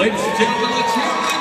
Ladies and gentlemen, let's hear it.